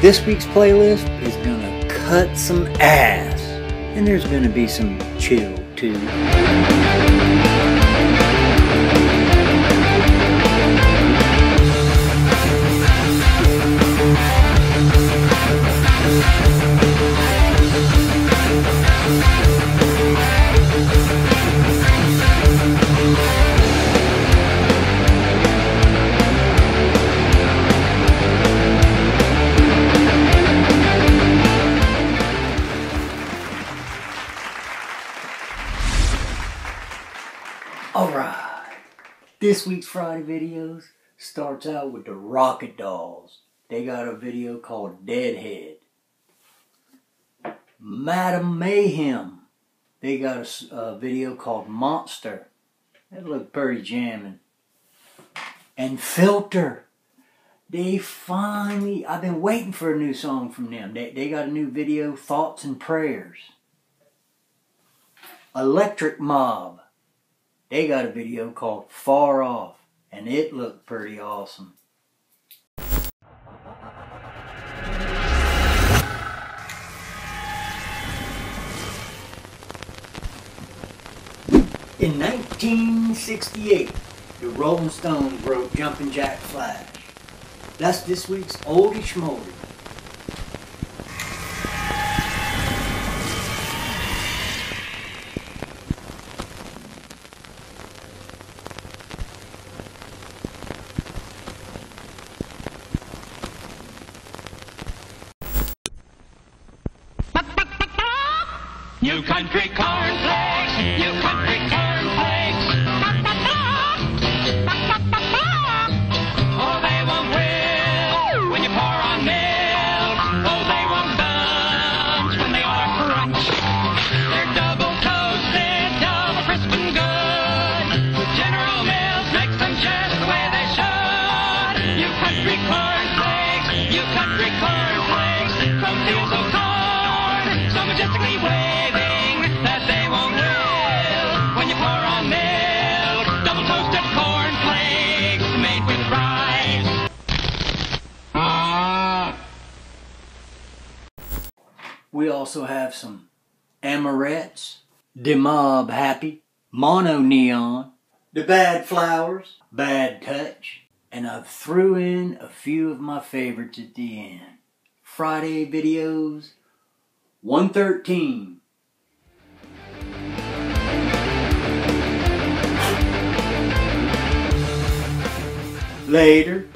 This week's playlist is gonna cut some ass, and there's gonna be some chill too. Alright, this week's Friday videos starts out with the Rocket Dolls. They got a video called Deadhead. Madame Mayhem. They got a video called Monster. That looked pretty jamming. And Filter. They finally, I've been waiting for a new song from them. They, they got a new video, Thoughts and Prayers. Electric Mob. They got a video called Far Off, and it looked pretty awesome. In 1968, the Rolling Stones wrote Jumpin' Jack Flash. That's this week's Oldie Schmoldie. You country cornflakes, you country cornflakes. Oh, they won't will when you pour on milk. Oh, they won't bunch when they are crunch. They're double toasted, double crisp and good. General Mills makes them just the way they should. You country cornflakes, you country cornflakes. From fields Ah. We also have some Amorettes, De Mob Happy, MonoNeon, The Bad Flowers, Bad Touch, and I threw in a few of my favorites at the end. Friday videos 113. Later.